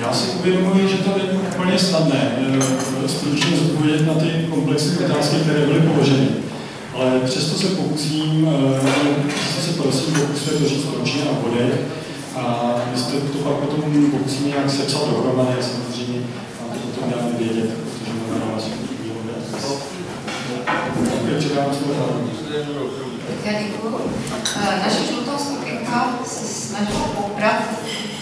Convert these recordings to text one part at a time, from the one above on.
Já si uvědomuji, že to není úplně snadné eh, stručně zodpovědět na ty komplexní otázky, které byly položeny. Ale přesto se pokusím, eh, přesto se prosím pokusím to říct stručně a bodech. A vy jste to pak potom pokusíme nějak sepsat dohromady, samozřejmě vám to potom dáme vědět, protože máme na vás předávám slovo Já děkuji. Eh, naše žlutá skupinka se snažila poprat,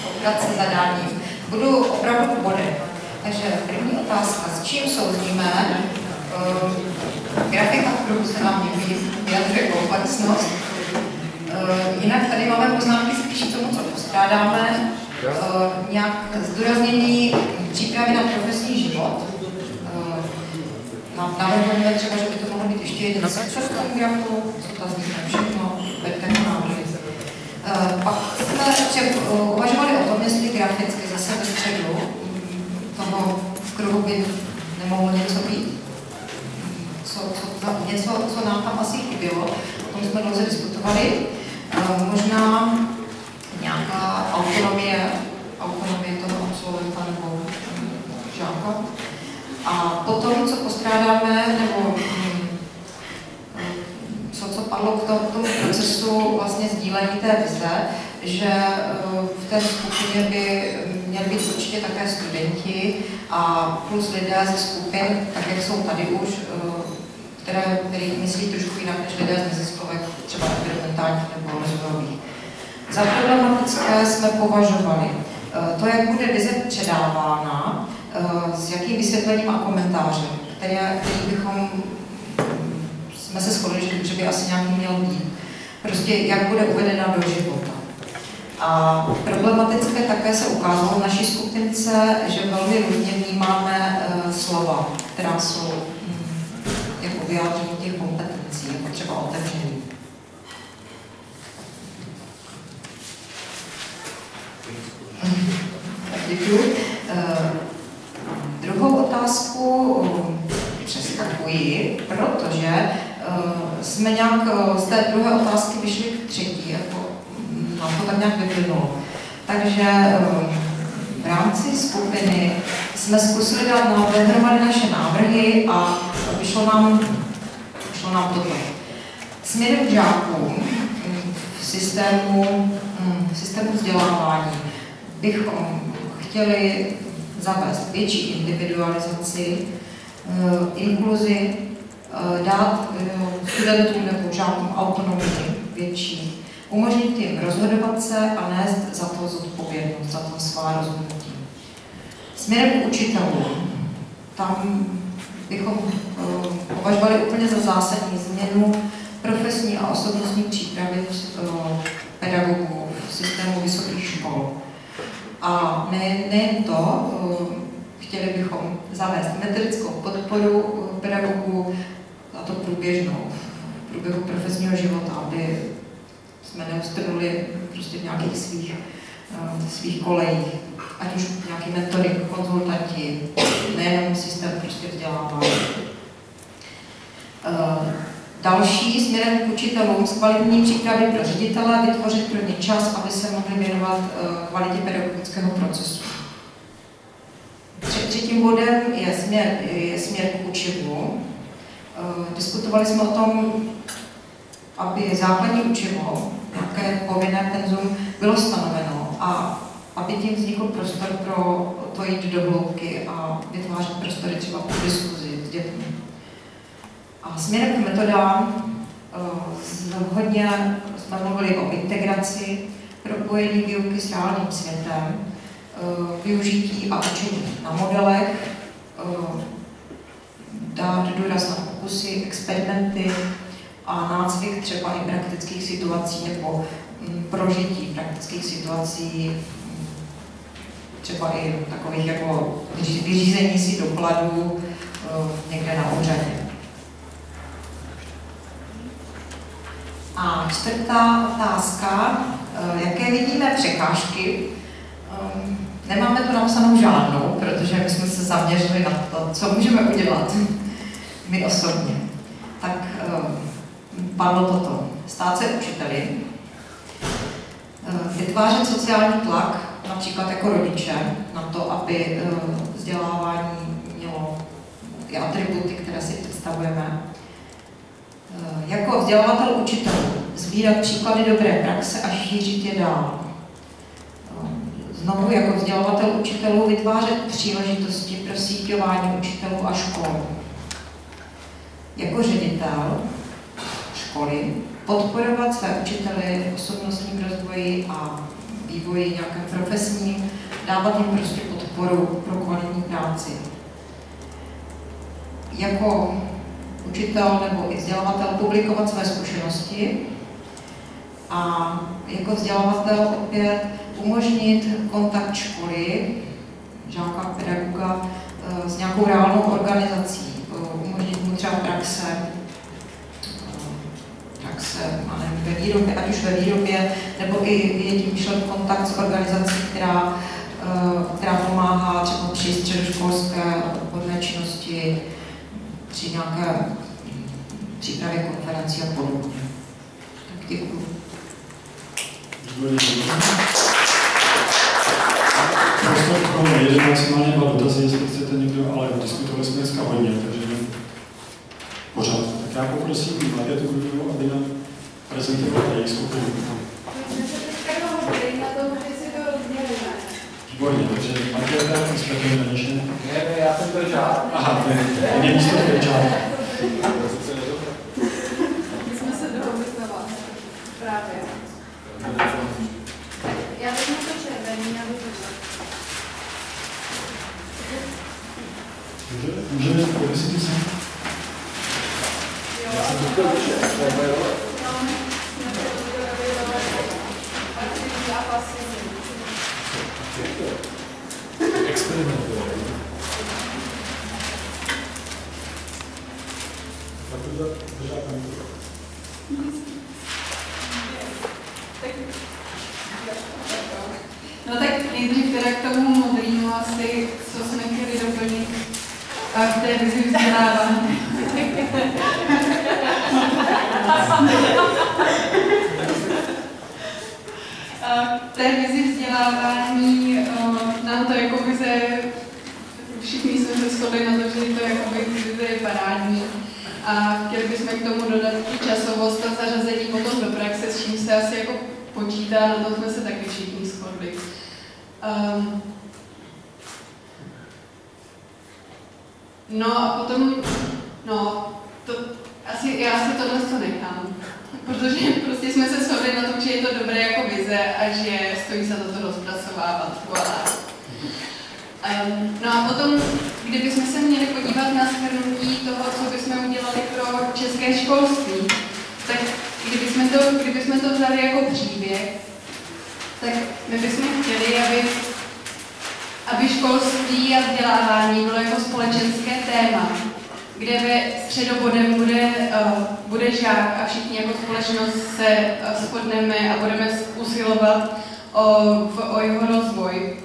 poprat se zadáním. Budu opravdu v bodech. Takže první otázka, s čím souzíme? Uh, grafika v kruhu se nám líbí, vyjadřuje komplexnost. Uh, jinak tady máme poznámky spíš tomu, co postrádáme. Nějak zdůraznění přípravy na profesní život. Uh, navrhujeme třeba, že by to mohlo být ještě jeden sektor v tom grafu, co to všechno, berte návrhy. Uh, pak jsme uvažovali o tom, jestli graficky zase ve středu toho v kruhu by nemohlo něco být. Co, co, něco, co nám tam asi chybělo, o tom jsme dlouze diskutovali. Uh, možná nějaká autonomie, autonomie toho absolventa nebo žáka. A potom, co postrádáme, nebo co, co padlo k tomu procesu vlastně sdílení té vize, že eh, v té skupině by měli být určitě také studenti a plus lidé ze skupin, tak jak jsou tady už, eh, které, které myslí trošku jinak než lidé z neziskovek, třeba environmentálních nebo rozvojových. Za problematické jsme považovali eh, to, jak bude vize předávána, s jakým vysvětlením a komentářem, které, který bychom jsme se shodli, že, by asi nějaký měl být. Prostě jak bude uvedena do života. A problematické také se ukázalo v naší skupince, že velmi různě vnímáme uh, slova, která jsou hm, jako vyjádření těch kompetencí, jako třeba otevření. děkuji. Uh, druhou otázku přeskakuji, protože jsme nějak uh, z té druhé otázky vyšli k třetí, jako mm, nám to tak nějak vyplynulo. Takže uh, v rámci skupiny jsme zkusili dát na dohromady naše návrhy a vyšlo nám, vyšlo nám toto. Směrem k žákům v systému, mm, v systému vzdělávání bychom chtěli zavést větší individualizaci, inkluzi, Eh, dát eh, studentům nebo žákům autonomii větší, umožnit jim rozhodovat se a nést za to zodpovědnost, za to svá rozhodnutí. Směrem k učitelům, tam bychom eh, považovali úplně za zásadní změnu profesní a osobnostní přípravy pedagogů v systému vysokých škol. A ne, nejen to, chtěli bychom zavést metodickou podporu pedagogů a to průběžnou, v průběhu profesního života, aby jsme neustrnuli prostě v nějakých svých, uh, svých kolejích, ať už nějaký mentory, konzultanti, nejenom systém prostě vzdělávání. Uh, další směrem k učitelům kvalitní přípravy pro ředitele vytvořit pro ně čas, aby se mohli věnovat uh, kvalitě pedagogického procesu. Třetím bodem je směr, je směr k učivu. Eh, diskutovali jsme o tom, aby základní učivo, nějaké povinné penzum, bylo stanoveno a aby tím vznikl prostor pro to jít do hloubky a vytvářet prostory třeba pro diskuzi s dětmi. A směrem k metodám eh, hodně jsme mluvili o integraci, propojení výuky s reálným světem, eh, využití a učení na modelech, dát důraz na pokusy, experimenty a nácvik třeba i praktických situací nebo mm, prožití praktických situací, třeba i takových jako vyřízení si dokladů eh, někde na úřadě. A čtvrtá otázka, eh, jaké vidíme překážky? Ehm, nemáme tu napsanou žádnou, protože my jsme se zaměřili na to, co můžeme udělat my osobně, tak uh, padlo toto. Stát se učiteli, uh, vytvářet sociální tlak například jako rodiče na to, aby eh, vzdělávání mělo ty atributy, které si představujeme. Jako vzdělávatel učitelů sbírat příklady dobré praxe a šířit je dál. Znovu jako vzdělávatel učitelů vytvářet příležitosti pro síťování učitelů a škol. Jako ředitel školy podporovat své učitele v osobnostním rozvoji a vývoji nějakém profesním, dávat jim prostě podporu pro kvalitní práci. Jako učitel nebo i vzdělávatel publikovat své zkušenosti a jako vzdělávatel opět umožnit kontakt školy, žáka, pedagoga eh, s nějakou reálnou organizací, třeba praxe, praxe nevím, ve výrobě, ať už ve výrobě, nebo i je tím šel kontakt s organizací, která, eh, která pomáhá třeba při středoškolské odborné činnosti, při nějaké přípravě konferencí a podobně. Tak děkuji. Prostor pro jeden maximálně dva dotazy, jestli chcete někdo, ale diskutovali jsme dneska hodně, takže pořád. Tak já poprosím Marketu Grudu, aby nám prezentovala jejich skupinu. Výborně, takže inspektor Nation. Ne, ne, já jsem to žád. Aha, ne, ne, místo to žád. My jsme se dohodli na vás. Právě. Já vezmu to červený, aby to Můžeme, můžeme pověsit se? Jo, a Experimentujeme. No tak nejdřív teda k tomu modrýmu asi, co jsme chtěli doplnit a k té vizi vzdělávání. K té vizi vzdělávání nám to jako vize, všichni jsme se shodli na to, že to jako vize je parádní a chtěli bychom k tomu dodat i časovost a zařazení potom do praxe, s čím se asi jako počítá, na to jsme se taky všichni shodli. Um, no a potom, no, to, asi já si tohle to nechám, protože prostě jsme se shodli na tom, že je to dobré jako vize a že stojí za to to rozpracovávat. Voilà. Um, no a potom, kdybychom se měli podívat na shrnutí toho, co bychom udělali pro české školství, tak kdybychom to, kdybychom to vzali jako příběh, tak my bychom chtěli, aby, aby školství a vzdělávání bylo jako společenské téma, kde ve středobodem bude, uh, bude žák a všichni jako společnost se uh, shodneme a budeme usilovat o, o jeho rozvoj.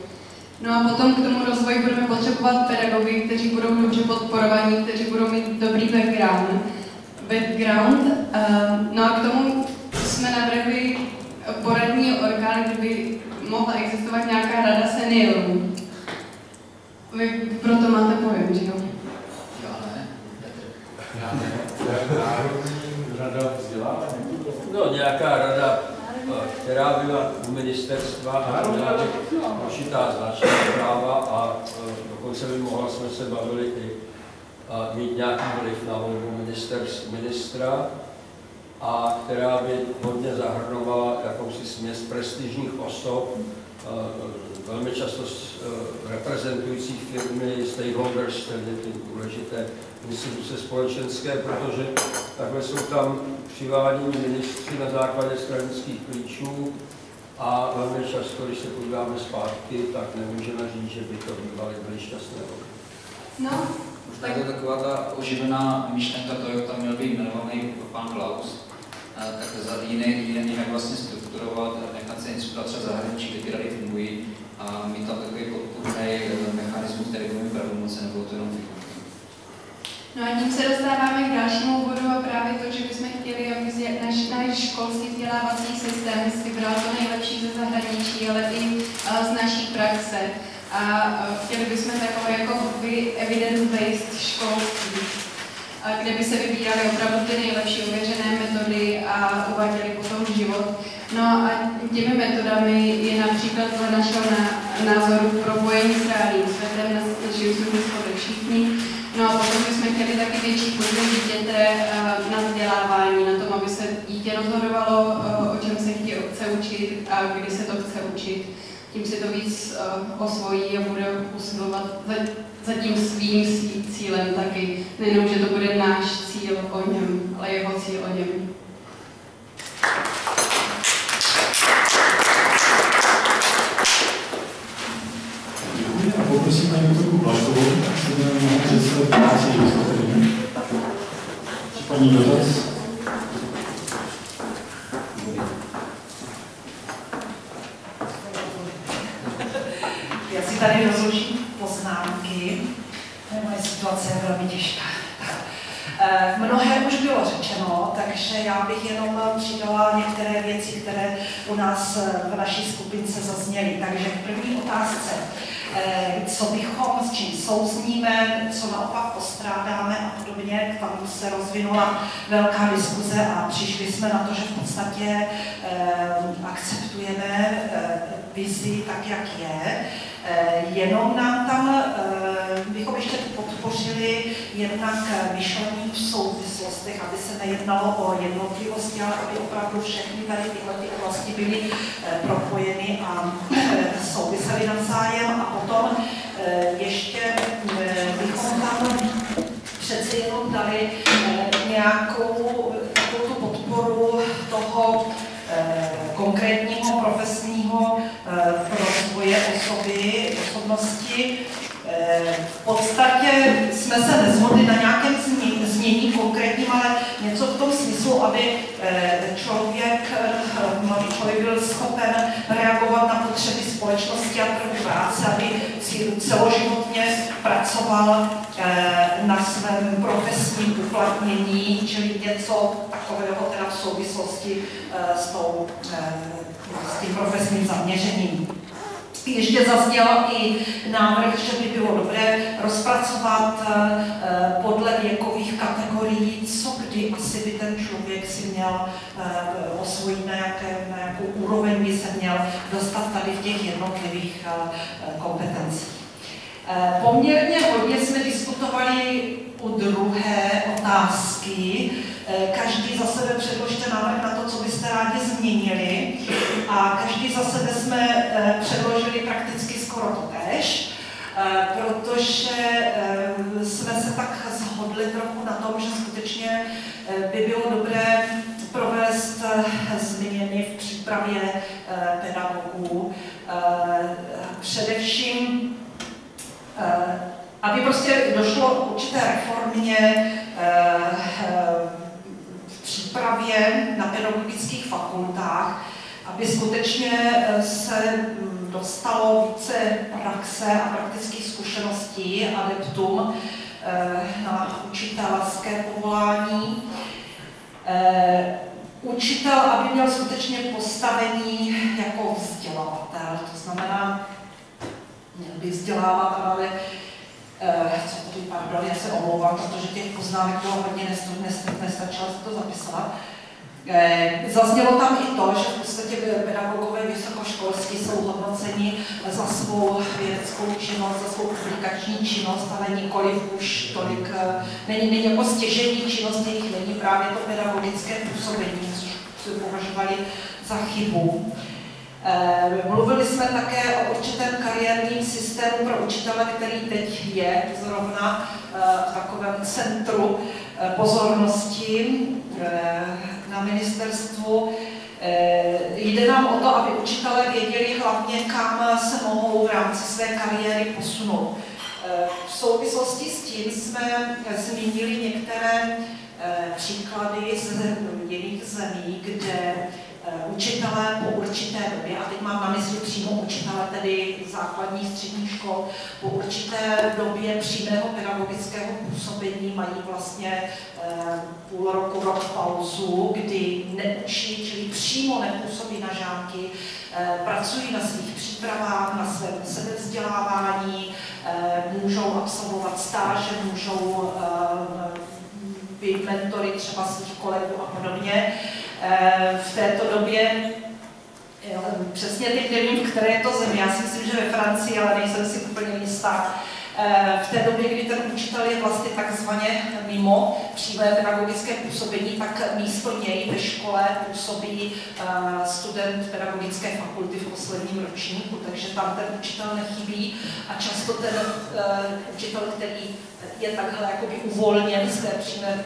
No a potom k tomu rozvoji budeme potřebovat pedagogy, kteří budou dobře podporovaní, kteří budou mít dobrý background. background. Uh, no a k tomu jsme navrhli poradní orgán, kde by mohla existovat nějaká rada seniorů. Vy proto máte pojem, že jo? Já ne. Rada vzdělávání. No, nějaká rada která byla u ministerstva a měla určitá značná práva a e, dokonce by mohla jsme se bavili i mít nějaký vliv na volbu ministra a která by hodně zahrnovala jakousi směs prestižních osob, e, velmi často e, reprezentujících firmy, stakeholders, tedy ty důležité instituce společenské, protože takhle jsou tam přivádění ministři na základě stranických klíčů a velmi často, když se podíváme zpátky, tak nemůžeme říct, že by to bývaly byly šťastné roky. No, tak je taková ta oživená myšlenka toho, jak tam měl být jmenovaný pan Klaus, tak za jiný, jiný jak vlastně strukturovat, nechat se inspirovat třeba zahraničí, kde ty rady fungují a mít tam takový podpůrný mechanismus, který bude pravomoce, nebo to jenom No a tím se dostáváme k dalšímu bodu a právě to, že bychom chtěli, aby náš, náš školský vzdělávací systém si bral to nejlepší ze zahraničí, ale i z naší praxe. A chtěli bychom takové jako evidence-based školství, kde by se vybíraly opravdu ty nejlepší ověřené metody a uváděly potom život. No a těmi metodami je například podle našeho názoru propojení s reálným světem, na A potom bychom chtěli taky větší podíl dítěte eh, na vzdělávání, na tom, aby se dítě rozhodovalo, eh, o čem se chce učit a kdy se to chce učit. Tím si to víc eh, osvojí a bude usilovat za, za tím svým cílem taky. Nejenom, že to bude náš cíl o něm, ale jeho cíl o něm. Děkuji a poprosím paní doktorku Plaškovou, tak se budeme mohli představit práci Paní dotaz? Já si tady rozložím poznámky. Moje situace je velmi těžká. Eh, mnohé už bylo řečeno, takže já bych jenom přidala některé věci, které u nás v naší skupince zazněly. Takže k první otázce. Eh, co bychom, s čím souzníme, co naopak postrádáme a podobně. Tam se rozvinula velká diskuze a přišli jsme na to, že v podstatě eh, akceptujeme eh, vizi tak, jak je. Jenom nám tam bychom ještě podpořili jednak myšlení v souvislostech, aby se nejednalo o jednotlivosti, ale aby opravdu všechny tady tyhle ty oblasti byly propojeny a souvisely navzájem. A potom eh, ještě eh, bychom tam přeci jenom dali eh, nějakou takovou tu podporu toho konkrétního profesního rozvoje osoby, osobnosti. V podstatě jsme se nezhodli na nějakém znění konkrétním, ale něco v tom smyslu, aby člověk, mladý člověk byl schopen reagovat na potřeby společnosti a trhu práce, aby si celoživotně pracoval eh, na svém profesním uplatnění, čili něco takového teda v souvislosti eh, s, tou, eh, s tím profesním zaměřením. Ještě zazněl i návrh, že by bylo dobré rozpracovat podle věkových kategorií, co kdy asi by ten člověk si měl osvojit, na, jaké, na jakou úroveň by se měl dostat tady v těch jednotlivých kompetencích. Poměrně hodně jsme diskutovali u druhé otázky. Každý za sebe předložte návrh na to, co byste rádi změnili. A každý za sebe jsme předložili prakticky skoro to tež, protože jsme se tak shodli trochu na tom, že skutečně by bylo dobré provést změny v přípravě pedagogů. Především Eh, aby prostě došlo k určité reformě eh, přípravě na pedagogických fakultách, aby skutečně eh, se hm, dostalo více praxe a praktických zkušeností adeptům na učitelské povolání. Učitel, aby měl skutečně postavení jako vzdělavatel, to znamená, měl by vzdělávat, ale eh, co tady, pardon, já se omlouvám, protože těch poznámek bylo hodně, nestačilo se to zapisovat. Eh, zaznělo tam i to, že v podstatě pedagogové vysokoškolský jsou hodnoceni za svou vědeckou činnost, za svou publikační činnost, ale nikoli už tolik, eh, není, není jako stěžení činnost jejich, není právě to pedagogické působení, což považovali za chybu. Eh, mluvili jsme také o určitém kariérním systému pro učitele, který teď je zrovna eh, v takovém centru eh, pozornosti na ministerstvu. Jde nám o to, aby učitelé věděli hlavně, kam se mohou v rámci své kariéry posunout. V souvislosti s tím jsme zmínili některé příklady z jiných zemí, kde Eh, učitelé po určité době, a teď mám na mysli přímo učitele tedy základní střední škol po určité době přímého pedagogického působení mají vlastně eh, půl roku, rok pauzu, kdy neučí, čili přímo nepůsobí na žáky, eh, pracují na svých přípravách, na svém sebevzdělávání, můžou absolvovat stáže, můžou být mentory třeba svých kolegů a podobně. V této době přesně teď nevím, které je to země, já si myslím, že ve Francii, ale nejsem si úplně jistá. Eh, v té době, kdy ten učitel je vlastně takzvaně mimo přímé pedagogické působení, tak místo něj ve škole působí eh, student pedagogické fakulty v posledním ročníku, takže tam ten učitel nechybí a často ten eh, učitel, který je takhle uvolněn z té přímé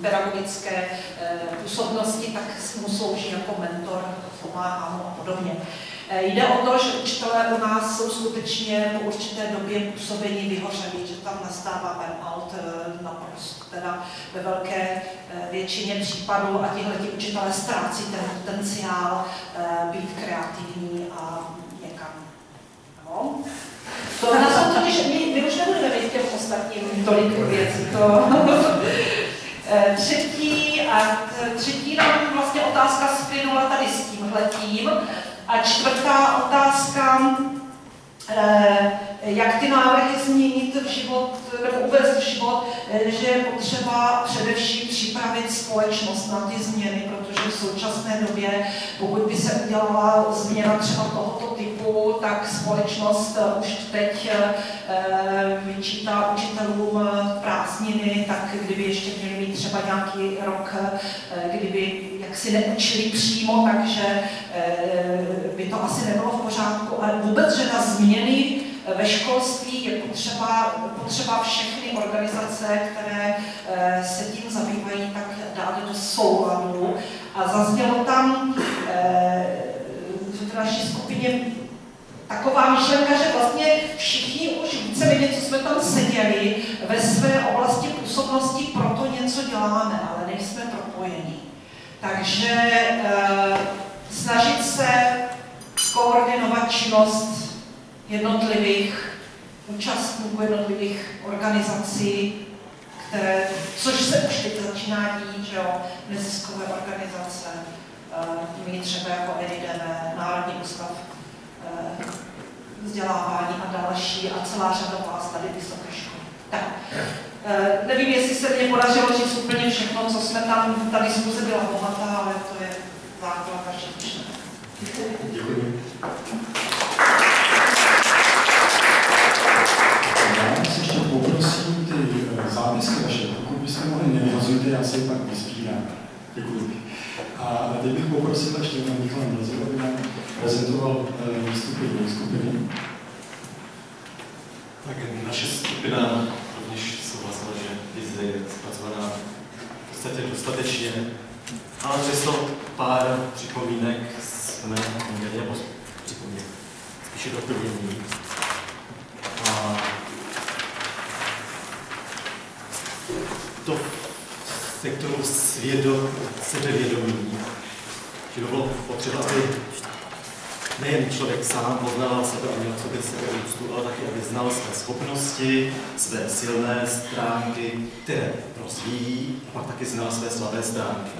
pedagogické působnosti, tak mu slouží jako mentor, pomáhá mu a podobně. Eh, jde o to, že učitelé u nás jsou skutečně po určité době působení vyhořelí, že tam nastává burnout eh, naprosto teda ve velké eh, většině případů a tihle ti učitelé ztrácí ten potenciál být kreativní a někam. No. To nás to totiž, my, my už nebudeme mít těm ostatním tolik věcí. To, třetí, a třetí nám vlastně otázka splynula tady s tímhletím. A čtvrtá otázka, eh, jak ty návrhy změnit v život, nebo uvést v život, eh, že je potřeba především připravit společnost na ty změny, protože v současné době, pokud by se udělala změna třeba tohoto typu, tak společnost eh, už teď vyčítá učitelům prázdniny, tak kdyby ještě měli mít třeba nějaký rok, kdyby jak si neučili přímo, takže by to asi nebylo v pořádku, ale vůbec, že na změny ve školství je potřeba, potřeba všechny organizace, které eh, se tím zabývají, tak dát do souladu. A zaznělo tam eh, v naší skupině taková myšlenka, že vlastně všichni už víceméně, co jsme tam seděli, ve své oblasti působnosti proto něco děláme, ale nejsme propojení. Takže e, snažit se koordinovat činnost jednotlivých účastníků, jednotlivých organizací, které, což se už teď začíná dít, že jo, neziskové organizace, uh, třeba jako NIDV, Národní ústav vzdělávání a další a celá řada vás tady vysoké školy. Tak, uh, nevím, jestli se mě podařilo říct úplně všechno, co jsme tam, ta diskuze byla bohatá, ale to je základ vaší myšlenek. Děkuji. Já vás ještě poprosím ty eh, zápisky vaše, pokud byste mohli nevyhazujte, já si je pak vyspírám. Děkuji. A teď bych poprosil ještě na Michala Mrazil, aby nám prezentoval eh, výstupy dvou skupiny. Tak naše skupina rovněž souhlasila, že vize je zpracovaná v podstatě dostatečně, ale přesto pár připomínek jsme měli, nebo připomněk, spíše doplnění. A to sektoru svědom, sebevědomí, že by bylo potřeba, aby nejen člověk sám poznal sebe a měl sobě sebe úctu, ale taky, aby znal své schopnosti, své silné stránky, které rozvíjí, a pak taky znal své slabé stránky.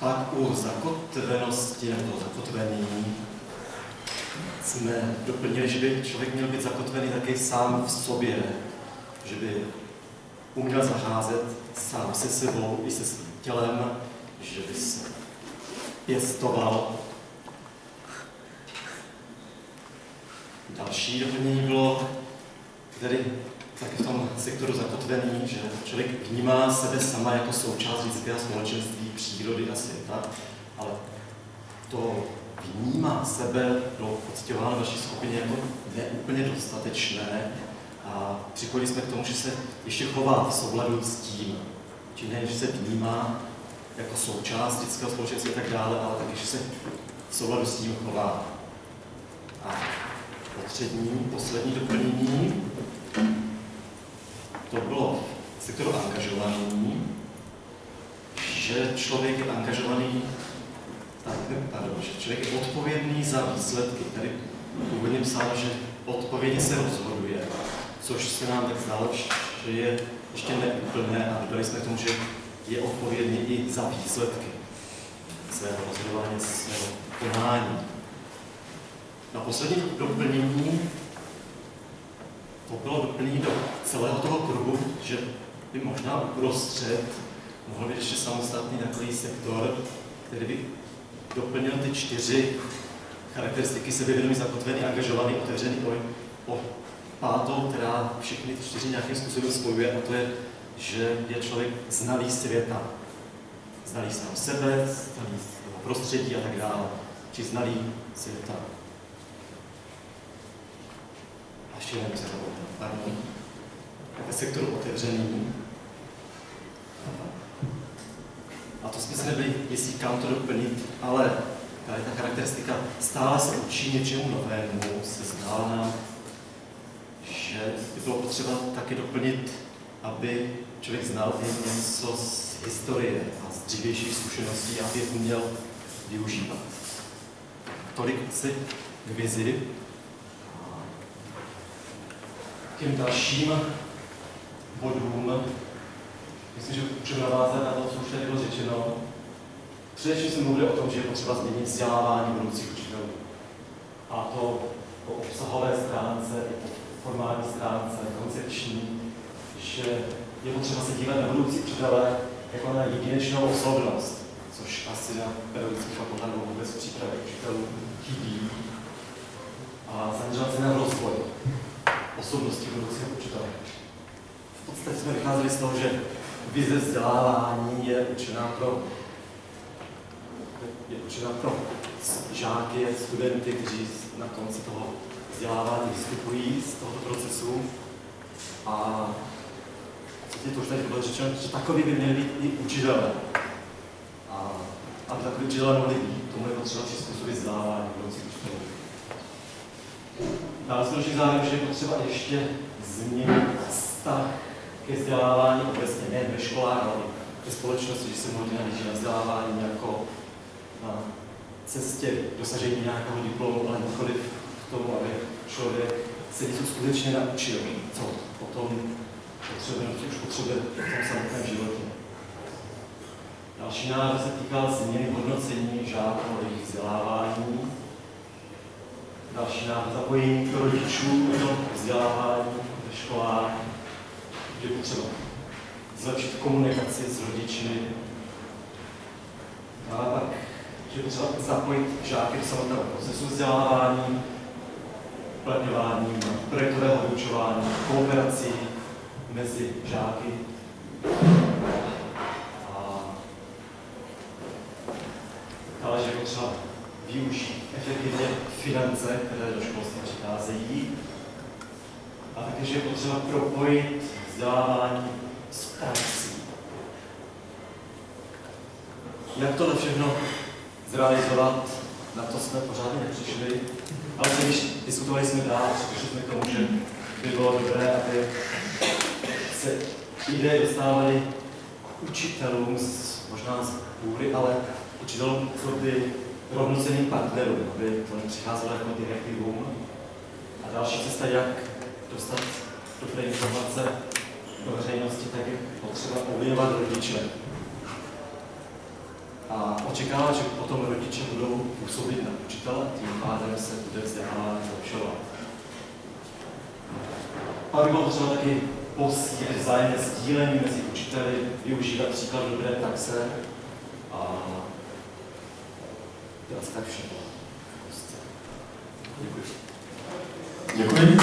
Pak u zakotvenosti nebo zakotvení jsme doplnili, že by člověk měl být zakotvený taky sám v sobě, že by uměl zacházet sám se sebou i se svým tělem, že by se pěstoval. Další doplnění bylo tedy taky v tom sektoru zakotvený, že člověk vnímá sebe sama jako součást lidského společenství, přírody a světa, ale to vnímá sebe bylo pocitováno v vaší skupině jako neúplně dostatečné a připojili jsme k tomu, že se ještě chová v souladu s tím, či ne, že se vnímá jako součást lidského společenství a tak dále, ale taky, že se v souladu s tím chová. A potřední, poslední doplnění to bylo sektoru angažovaný, že člověk je angažovaný, tak, pardon, že člověk je odpovědný za výsledky. Tady původně psáno, že odpovědně se rozhoduje, což se nám tak zdálo, že je ještě neúplné a dodali jsme k tomu, že je odpovědný i za výsledky svého rozhodování, svého konání. Na poslední doplnění to bylo doplnění do celého toho kruhu, že by možná uprostřed mohl být ještě samostatný takový sektor, který by doplnil ty čtyři charakteristiky sebevědomí, zakotvený, angažovaný, otevřený o, o pátou, která všechny ty čtyři nějakým způsobem spojuje, a to je, že je člověk znalý světa. Znalý sám sebe, znalý prostředí a tak dále. Či znalý světa. A ještě jenom se pardon. Ve sektoru otevřený. A to jsme se nebyli jestli kam to doplnit, ale tady ta charakteristika stále se učí něčemu novému, se zdála nám, že by bylo potřeba taky doplnit, aby člověk znal i něco z historie a z dřívějších zkušeností, aby je uměl využívat. Tolik si k vizi. Těm dalším bodům, myslím, že navázat na to, co už tady bylo řečeno. Především jsme mluvili o tom, že je potřeba změnit vzdělávání budoucích učitelů. A to po obsahové stránce i po formální stránce, koncepční, že je potřeba se dívat na budoucí učitele jako na jedinečnou osobnost, což asi na pedagogických fakultách vůbec přípravě učitelů chybí. A zaměřovat se na rozvoj osobnosti budoucího učitele. V podstatě jsme vycházeli z toho, že vize vzdělávání je určená pro je určená pro žáky, studenty, kteří na konci toho vzdělávání vystupují z tohoto procesu. A je to už tady bylo řečeno, že takový by měli být i učitelé. A aby takový učitelé mohli být, tomu je potřeba přizpůsobit vzdělávání budoucích došli závěr, že je potřeba ještě změnit vztah ke vzdělávání obecně, nejen ve školách, ale ve společnosti, že se mluví na vzdělávání jako na cestě dosažení nějakého diplomu, ale nikoli k tomu, aby člověk se něco skutečně naučil, co potom potřebuje, co už potřebuje v tom samotném životě. Další návrh se týkal změny hodnocení žáků a jejich vzdělávání. Návrh zapojení rodičů do vzdělávání ve školách, je potřeba zlepšit komunikaci s rodiči. A pak že potřeba zapojit žáky do samotného procesu vzdělávání, uplatňování projektového vyučování, kooperací mezi žáky. A dále, že je potřeba využít efektivně finance, které do školství přicházejí. A také, že je potřeba propojit vzdělávání s praxí. Jak tohle všechno zrealizovat, na to jsme pořádně nepřišli, ale když diskutovali jsme dál, přišli jsme k tomu, že by bylo dobré, aby se ideje dostávaly učitelům, z, možná z půry, ale učitelům, co by rovnoceným partnerům, aby to nepřicházelo jako direktivům. A další cesta, jak dostat dobré informace do veřejnosti, tak je potřeba ovlivňovat rodiče a očekávat, že potom rodiče budou působit na učitele, tím pádem se bude vzdělávání zlepšovat. Pak by bylo potřeba taky posílit vzájemné sdílení mezi učiteli, využívat příklad dobré praxe a to asi tak všechno. Děkuji.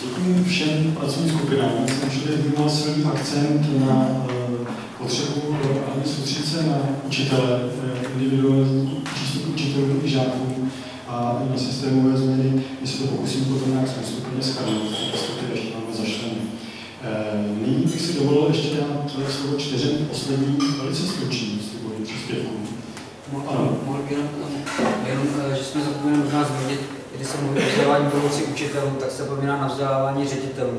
Děkuji všem pracovním skupinám. Myslím, že tady byl silný akcent na uh, potřebu hlavně soustředit se na učitele, individuální přístup učitelů i žáků a na systémové změny. My se to pokusím potom nějak smysluplně schrnout, respektive ještě máme zašlení. Uh, nyní bych si dovolil ještě dát slovo čtyřem posledním velice stručným slibovým příspěvkům. Ano, mohl jenom, jenom, že jsme zapomněli možná zmínit, když se mluví o vzdělávání budoucích učitelů, tak se pomíná na vzdělávání ředitelů.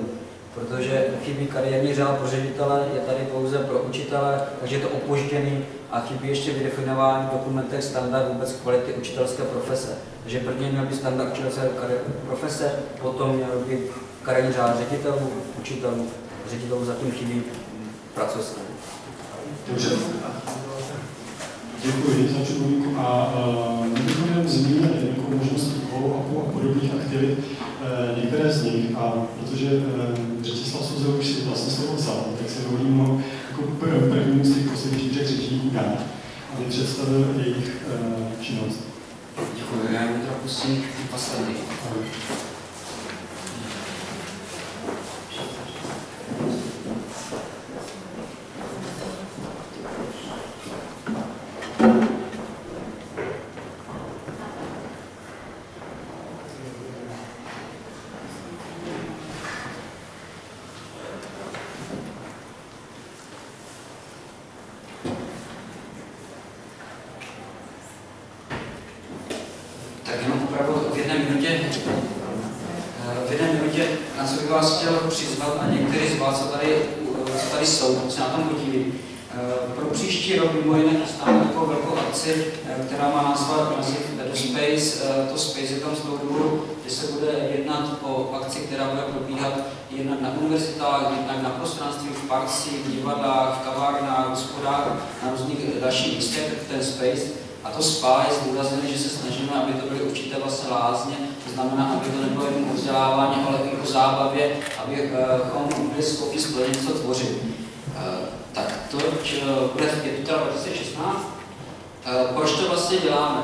protože chybí kariérní řád pro ředitele, je tady pouze pro učitele, takže je to opožděný a chybí ještě vydefinování v dokumentech standard vůbec kvality učitelské profese. Takže první měl být standard učitelské profese, potom měl být kariérní řád ředitelů, učitelů, ředitelů zatím chybí pracovní. Dobře. Děkuji za připomínku a uh, my bychom jenom zmínili jako možnost dvou a podobných aktivit, uh, některé z nich, a protože uh, Řetislav Souzel už si vlastně slovo vzal, tak se dovolím ho jako první z těch posledních třech řečníků dát, aby představil jejich uh, činnost. Děkuji, já jenom teda pustím poslední. Space, eh, to Space je tam z toho důvodu, že se bude jednat o akci, která bude probíhat jednak na univerzitách, jednak na prostranství, v parcích, v divadlách, v kavárnách, hospodách, na různých dalších místech, ten Space. A to SPA je zdůrazněné, že se snažíme, aby to byly určité vlastně lázně, to znamená, aby to nebylo jen o vzdělávání, ale i o zábavě, abychom byli schopni spolu něco tvořit. Eh, tak to eh, bude v 2016. Proč to vlastně děláme?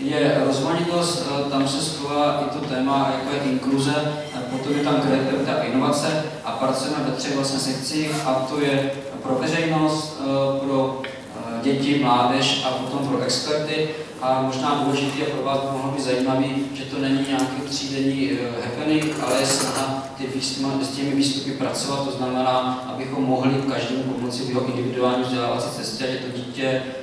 je rozmanitost, tam se schová i to téma, jako je inkluze, potom je tam kreativita a inovace a pracujeme ve třech vlastně sekcích a to je pro veřejnost, pro děti, mládež a potom pro experty. A možná důležitý a pro vás mohlo být zajímavý, že to není nějaký třídenní eh, happening, ale je snaha ty výstupy, s těmi výstupy pracovat. To znamená, abychom mohli každému pomoci v jeho individuální vzdělávací cestě, je to dítě, eh,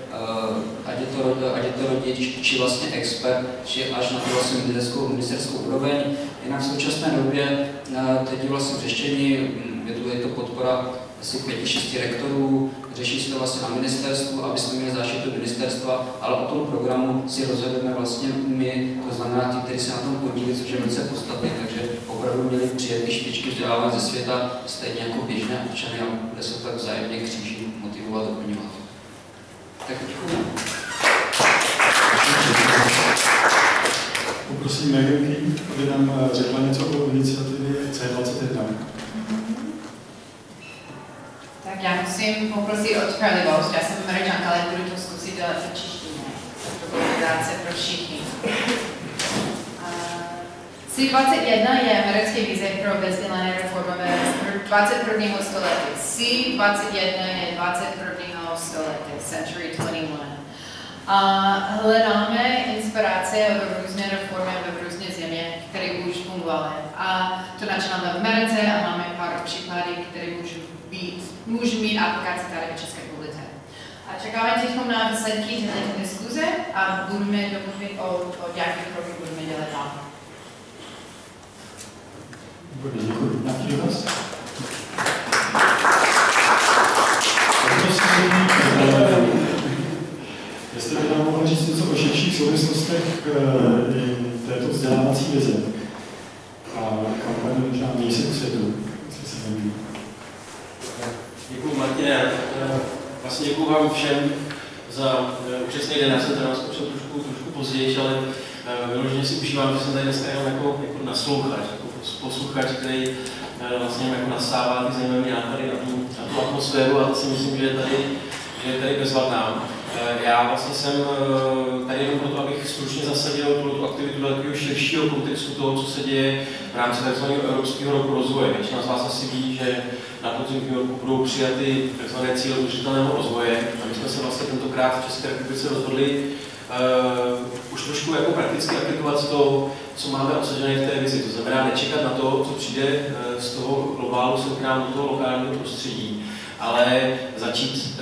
ať je to, ať je to rodič, či vlastně expert, či až na to vlastně ministerskou, ministerskou úroveň. Jinak v současné době eh, teď je vlastně řešení, hm, je to, podpora asi pěti, šesti rektorů, řeší se to vlastně na ministerstvu, aby jsme měli záštitu ministerstva, ale o tom programu si rozhodujeme vlastně my, to znamená ti, kteří se na tom podílí, což je velice podstatné, takže opravdu měli přijet ty špičky vzdělávat ze světa, stejně jako běžné občany, a bude se tak vzájemně kříží motivovat, doplňovat. Tak děkuji. Poprosím Megan aby nám řekla něco o iniciativě C21. Tak já musím poprosit o trpělivost. Já jsem američanka, ale budu to zkusit dělat v češtině. To bude práce pro všichni. C21 je americký vize pro bezdělané reformové 21. století. C21 je 21. století, Century 21. A hledáme inspirace v různé reformy v různé země, které už fungovaly. A to začínáme v Americe a máme pár případů, které můžou být, můžu mít aplikaci tady v České republice. A čekáme teď na výsledky této diskuze a budeme domluvit o, o jakých kroky budeme dělat dál. Děkuji. Nějaký dotaz? Jestli by nám mohl říct něco o širších souvislostech eh, této vzdělávací vize a kampaně možná měsíc světu, co se tam Děkuji Martine, vlastně děkuji vám všem za eh, účastný den. Já jsem teda naskočil trošku, trošku později, ale eh, vyloženě si užívám, že jsem tady dneska jenom jako, jako naslouchač, jako posluchač, který eh, vlastně jako nasává ty zajímavé nápady na tu, na tu atmosféru a si myslím, že je tady, že je tady bezvadná. Eh, já vlastně jsem eh, tady jenom proto, abych stručně zasadil tu aktivitu do takového širšího kontextu toho, co se děje v rámci tzv. Evropského roku rozvoje. Většina z vás asi ví, že na podzim roku budou přijaty tzv. cíle udržitelného rozvoje. A my jsme se vlastně tentokrát v České republice rozhodli uh, už trošku jako prakticky aplikovat to, co máme obsažené v té vizi. To znamená nečekat na to, co přijde z toho globálu sem k nám do toho lokálního prostředí, ale začít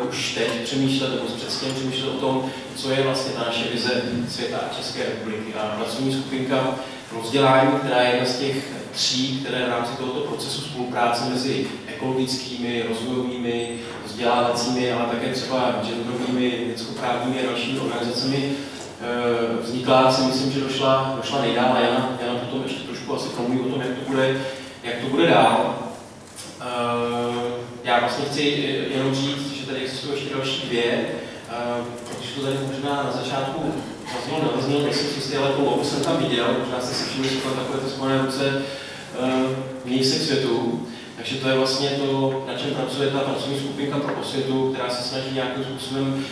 uh, už teď přemýšlet nebo s předstihem přemýšlet o tom, co je vlastně ta naše vize světa České republiky. A pracovní skupinka pro vzdělání, která je jedna z těch tří, které v rámci tohoto procesu spolupráce mezi ekologickými, rozvojovými, vzdělávacími, ale také třeba genderovými, lidskoprávními a dalšími organizacemi eh, vznikla, si myslím, že došla, došla nejdál. Jana, Jana potom ještě trošku asi promluví o tom, jak to bude, jak to bude dál. Eh, já vlastně chci jenom říct, že tady existují ještě další dvě, eh, když to tady možná na začátku zaznělo, nezaznělo, tak jsem si ale tu jsem tam viděl, možná jste si všimli, že takové to spojené ruce měj se k světu. Takže to je vlastně to, na čem pracuje ta pracovní skupinka pro osvětu, která se snaží nějakým způsobem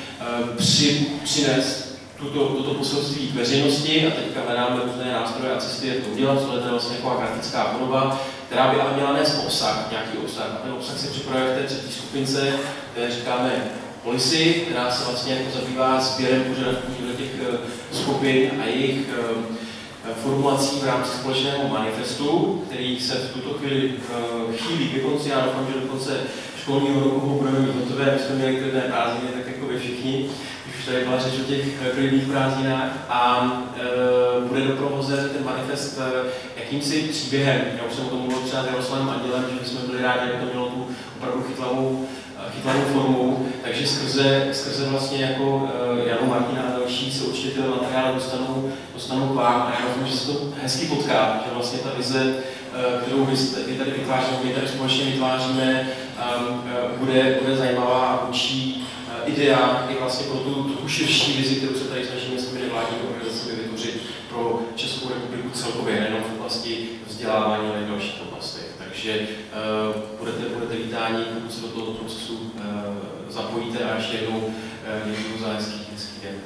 při, přinést tuto, toto poselství k veřejnosti a teďka hledáme různé nástroje a cesty, jak to udělat, co je to vlastně jako grafická podoba, která by ale měla nést obsah, nějaký obsah. A ten obsah se připravuje v té třetí skupince, které říkáme policy, která se vlastně jako zabývá sběrem požadavků těch eh, skupin a jejich eh, formulací v rámci společného manifestu, který se v tuto chvíli eh, chýlí ke konci. Já doufám, že do konce školního roku ho budeme mít hotové. My jsme měli klidné prázdniny, tak jako vy všichni tady byla řeč o těch eh, klidných prázdninách a e, bude doprovozet ten manifest e, jakýmsi příběhem. Já už jsem o tom mluvil třeba s Jaroslavem Andělem, že jsme byli rádi, aby to mělo tu opravdu chytlavou, chytlavou formu, takže skrze, skrze vlastně jako e, Janu Martina a další se určitě ty materiály dostanou, dostanou k vám a já myslím, že se to hezky potká, že vlastně ta vize, kterou vy, vy tady vytváříme, my tady společně vytváříme, bude, bude zajímavá a učí idea i vlastně pro tu trochu širší vizi, kterou se tady snažíme s těmi nevládními organizacemi vytvořit pro Českou republiku celkově, nejenom v oblasti vzdělávání, ale i v dalších oblastech. Takže uh, budete, budete vítáni, pokud se do tohoto procesu uh, zapojíte a ještě jednou uh, děkuji za hezký, hezký den.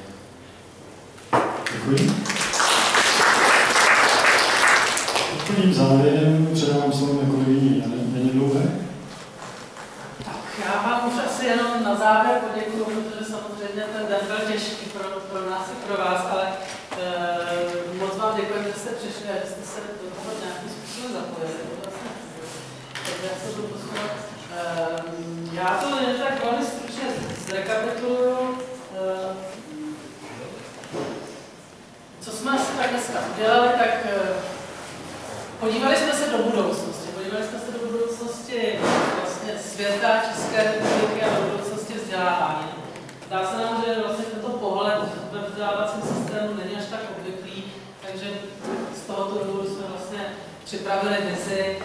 Děkuji. Úplným závěrem předávám slovo kolegyni Janě Dlouhé. Já vám už asi jenom na závěr poděkuju, protože samozřejmě ten den byl těžký pro, pro nás i pro vás, ale e, moc vám děkuji, že jste přišli a že jste se do toho nějakým způsobem zapojili. Vlastně, takže já se budu poslouchat. E, já to jen tak velmi stručně zrekapituluju. E, co jsme asi tak dneska udělali, tak e, podívali jsme se do budoucnosti. Podívali jsme se do budoucnosti vlastně světa České republiky a budoucnosti vzdělávání. Zdá se nám, že vlastně tento pohled ve vzdělávacím systému není až tak obvyklý, takže z tohoto důvodu jsme vlastně připravili vizi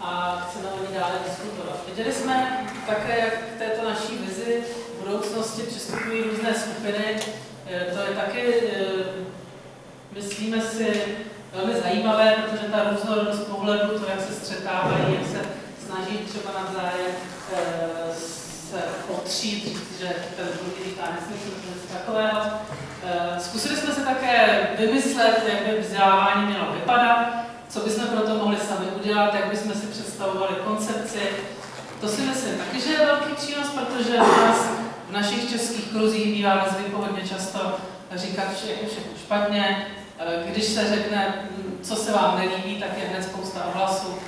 a chceme o ní dále diskutovat. Viděli jsme také, jak k této naší vizi v budoucnosti přistupují různé skupiny. E, to je taky, e, myslíme si, velmi zajímavé, protože ta různorodost pohledu, to, jak se střetávají, jak se snaží třeba navzájem eh, se otřít, že ten druhý říká nesmysl, něco takového. Eh, zkusili jsme se také vymyslet, jak by vzdělávání mělo vypadat, co bychom pro to mohli sami udělat, jak bychom si představovali koncepci. To si myslím taky, že je velký přínos, protože nás v našich českých kruzích bývá na zvyku hodně často říkat všechno, všechno špatně. Eh, když se řekne, co se vám nelíbí, tak je hned spousta ohlasů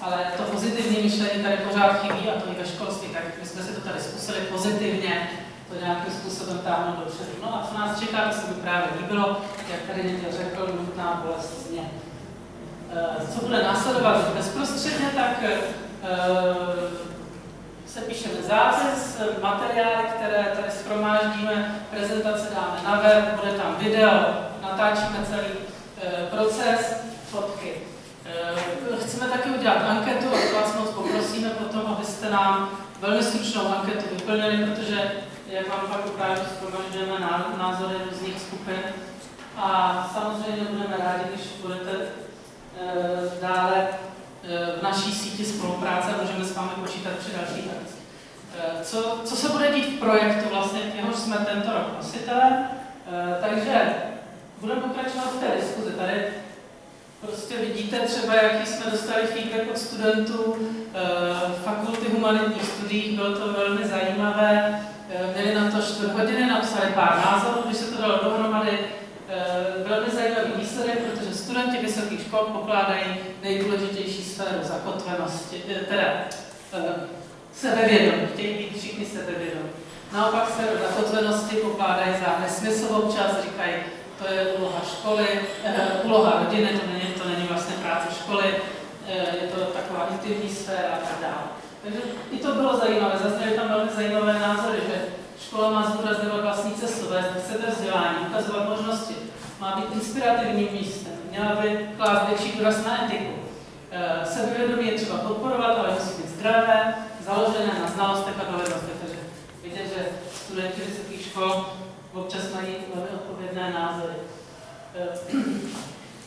ale to pozitivní myšlení tady pořád chybí a to i ve školství, tak my jsme si to tady zkusili pozitivně, to nějakým způsobem táhnout dopředu. No a co nás čeká, to se mi právě líbilo, jak tady někdo řekl, nutná bolest změn. Eh, co bude následovat bezprostředně, tak eh, se píšeme zápis, materiály, které tady schromáždíme, prezentace dáme na web, bude tam video, natáčíme celý eh, proces, fotky. Eh, chceme také udělat anketu a vás moc poprosíme potom, abyste nám velmi stručnou anketu vyplnili, protože, jak vám pak ukážu, shromažďujeme názory různých skupin a samozřejmě budeme rádi, když budete eh, dále v naší síti spolupráce můžeme s vámi počítat při dalších. Co, co se bude dít v projektu, vlastně, jehož jsme tento rok nositelem, eh, takže budeme pokračovat v té diskuzi. Tady prostě vidíte třeba, jaký jsme dostali feedback od studentů eh, fakulty humanitních studií, bylo to velmi zajímavé, měli na to čtvrt hodiny, napsali pár názorů, když se to dalo dohromady, velmi zajímavý výsledek, protože studenti vysokých škol pokládají nejdůležitější sféru zakotvenosti, teda sebevědomí, chtějí být všichni sebevědomí. Naopak se zakotvenosti pokládají za nesmysl občas, říkají, to je úloha školy, eh, úloha rodiny, to není, to není vlastně práce školy, eh, je to taková intimní sféra a tak dále. Takže i to bylo zajímavé, zazněly tam velmi zajímavé názory, že škola má zdůrazňovat vlastní cestu, vést chcete vzdělání, ukazovat možnosti, má být inspirativním místem, měla by klást větší důraz na etiku. Eh, sebevědomí je třeba podporovat, ale musí být zdravé, založené na znalostech a dovednostech. Takže víte, že studenti vysokých škol občas mají velmi odpovědné názory. Eh,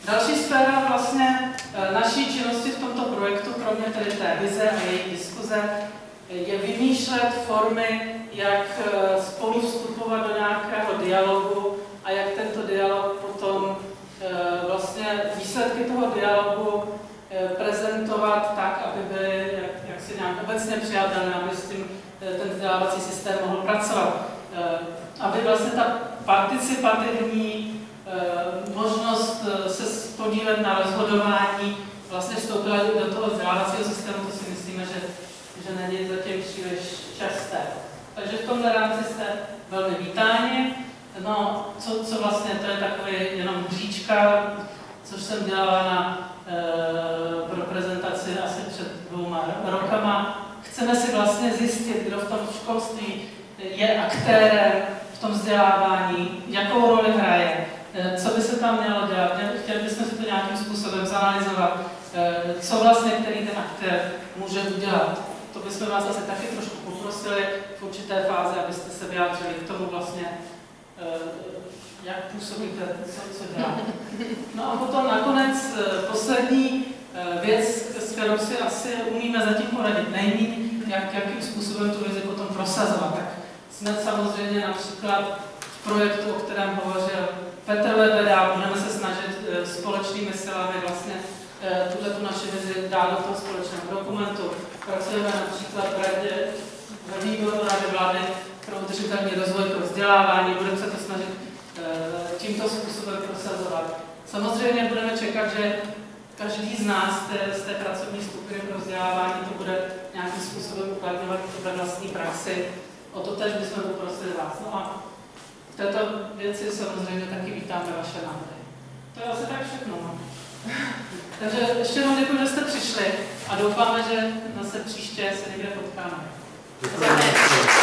další sféra vlastně eh, naší činnosti v tomto projektu, kromě tedy té vize a její diskuze, je vymýšlet formy, jak eh, spolu vstupovat do nějakého dialogu a jak tento dialog potom vlastně výsledky toho dialogu prezentovat tak, aby byly jak, jak si nějak obecně přijatelné, aby s tím ten vzdělávací systém mohl pracovat aby vlastně ta participativní eh, možnost eh, se podílet na rozhodování vlastně vstoupila do toho vzdělávacího systému, to si myslíme, že, že není zatím příliš časté. Takže v tomhle rámci jste velmi vítáni. No, co, co vlastně, to je takový jenom říčka, což jsem dělala na, pro prezentaci asi před dvouma rokama. Chceme si vlastně zjistit, kdo v tom školství je aktérem v tom vzdělávání, jakou roli hraje, eh, co by se tam mělo dělat. Chtěli bychom si to nějakým způsobem zanalizovat, eh, co vlastně který ten aktér může udělat. To bychom vás asi taky trošku poprosili v určité fázi, abyste se vyjádřili k tomu vlastně, eh, jak působíte, co, co děláte. No a potom nakonec poslední věc, s kterou si asi umíme zatím poradit nejméně, jak, jakým způsobem tu vizi potom prosazovat. Tak jsme samozřejmě například v projektu, o kterém hovořil Petr Lebeda, budeme se snažit eh, společnými silami vlastně eh, tuhle tu naši vizi dát do toho společného dokumentu. Pracujeme například v radě, ve výboru Rady vlády pro udržitelný rozvoj pro vzdělávání, budeme se to snažit eh, tímto způsobem prosazovat. Samozřejmě budeme čekat, že každý z nás z té, z té pracovní skupiny pro vzdělávání to bude nějakým způsobem uplatňovat ve vlastní praxi O to tež bychom poprosili vás. No a v této věci samozřejmě taky vítáme vaše návrhy. To je asi tak všechno. No. Takže ještě jednou děkuji, že jste přišli a doufáme, že zase příště se někde potkáme. Děkuji.